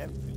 Definitely.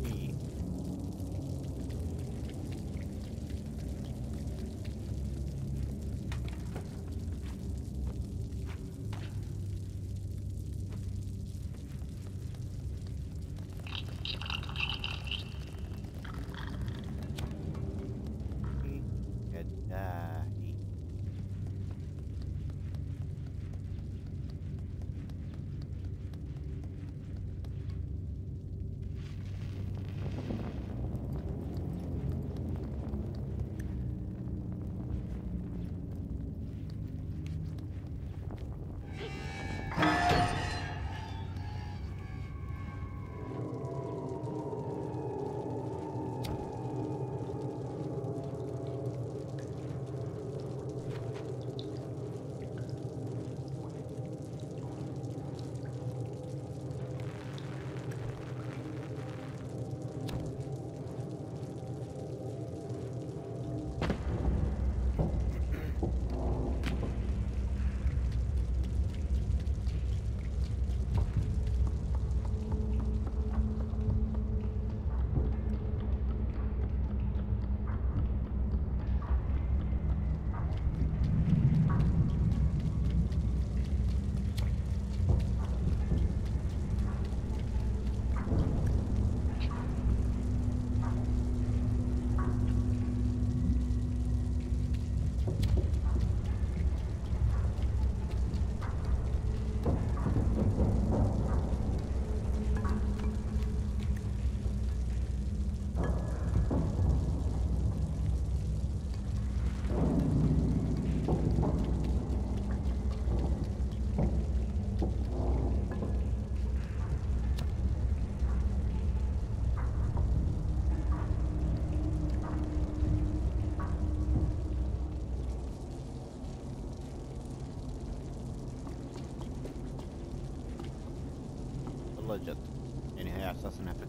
wasn't up a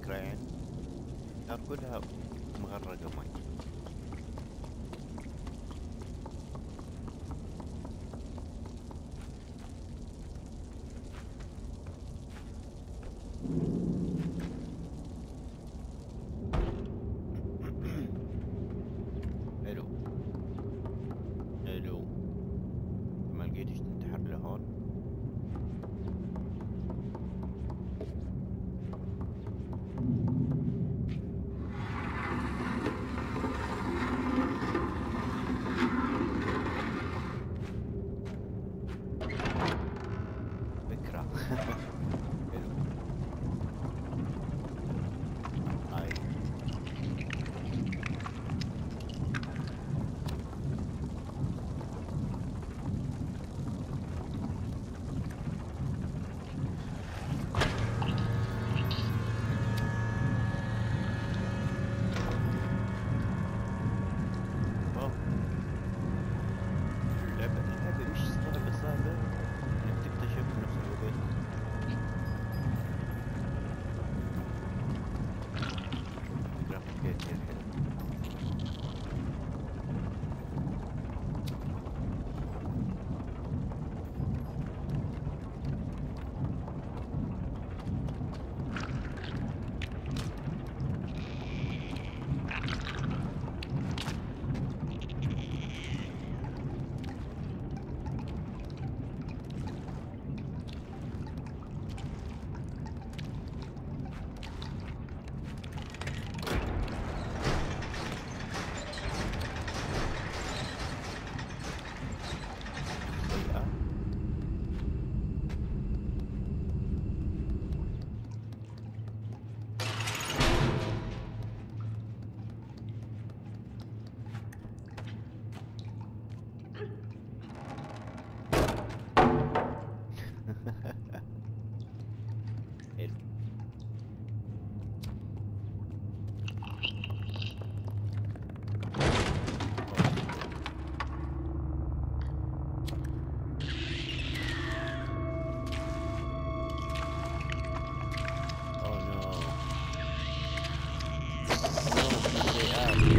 that would help. Yeah.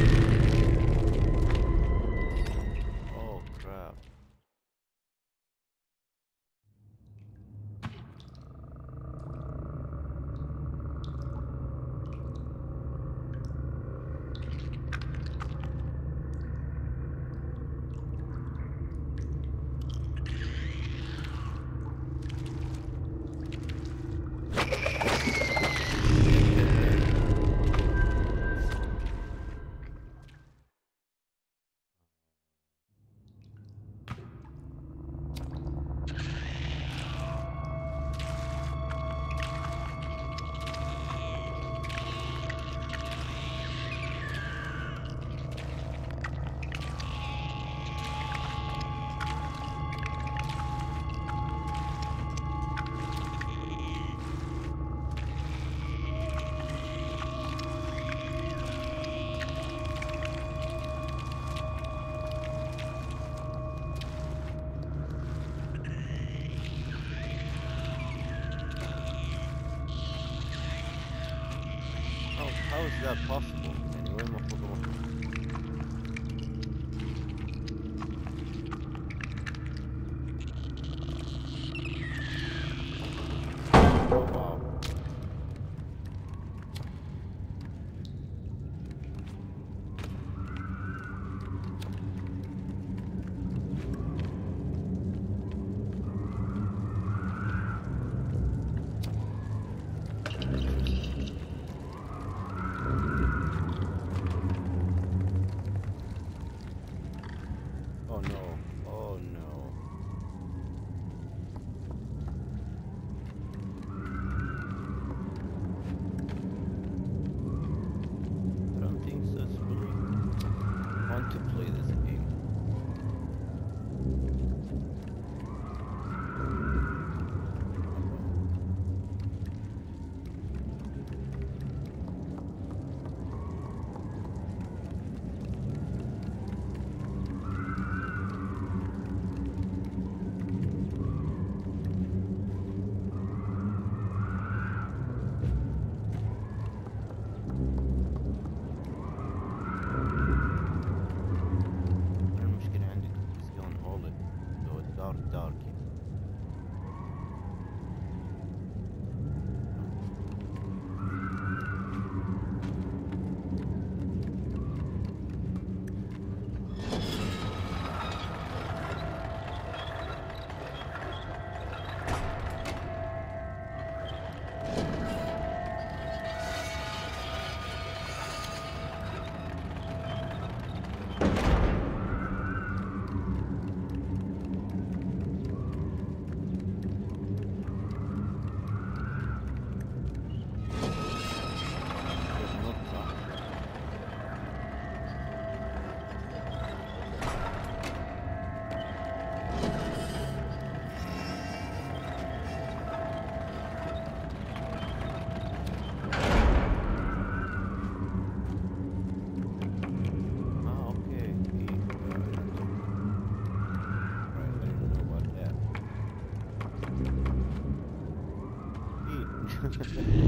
He.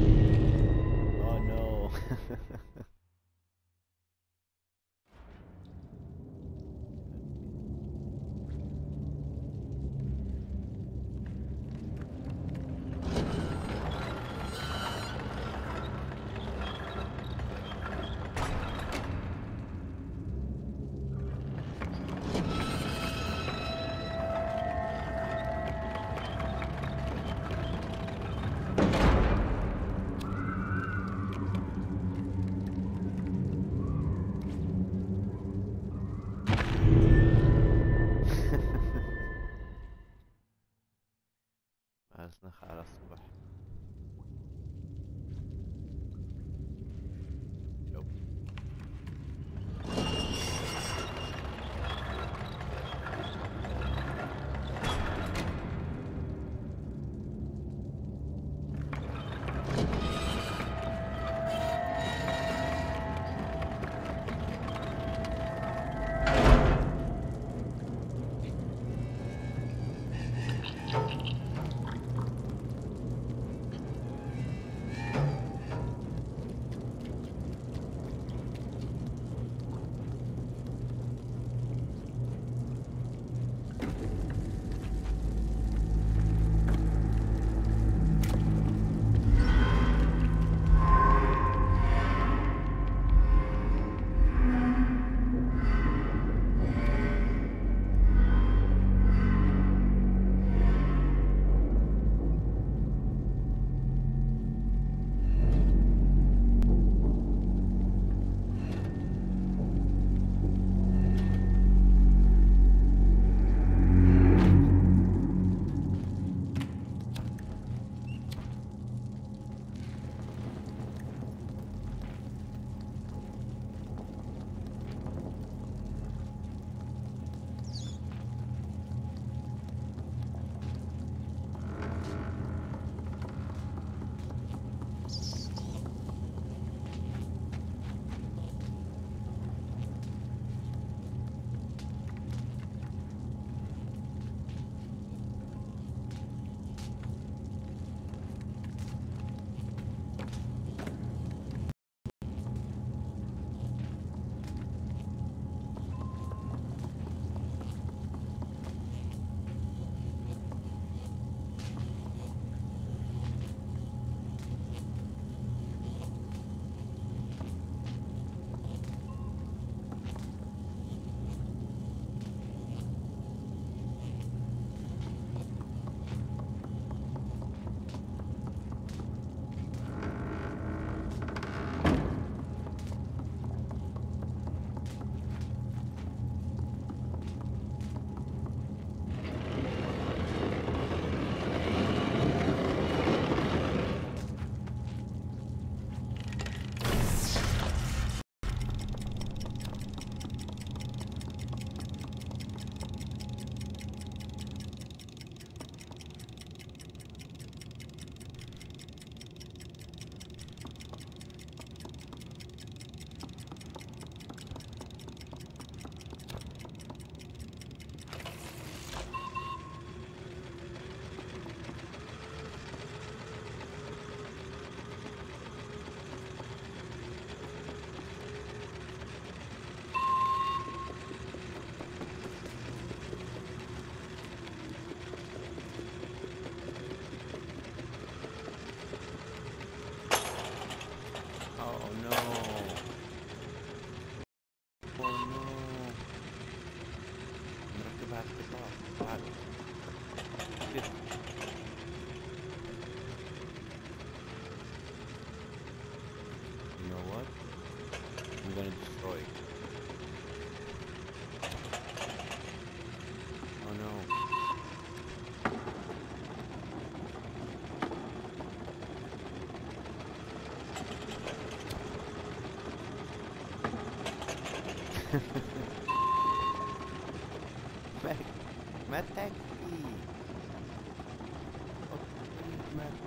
Meg... Metek? Így. Ott, így, meg...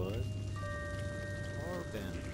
She was starving.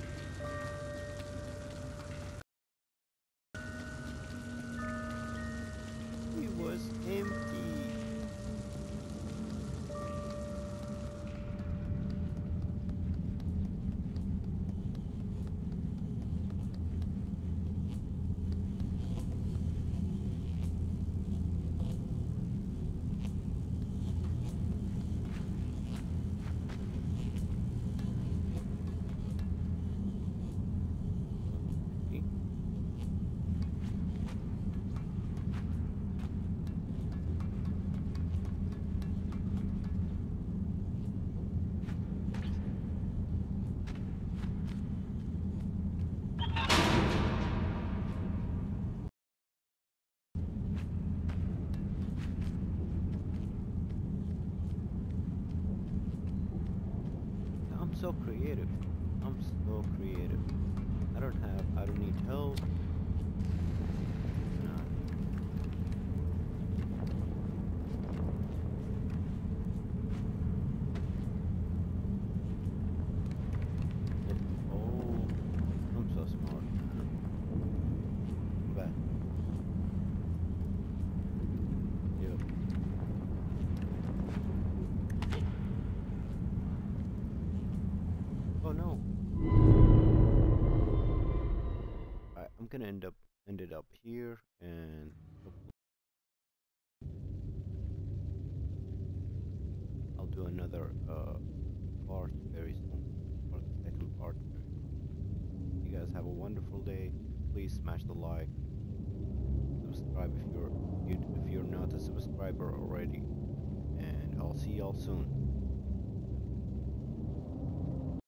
So creative. I'm so creative. I don't have, I don't need help. End up ended up here and I'll do another uh part very soon. Or the second part. You guys have a wonderful day. Please smash the like. Subscribe if you're if you're not a subscriber already. And I'll see y'all soon.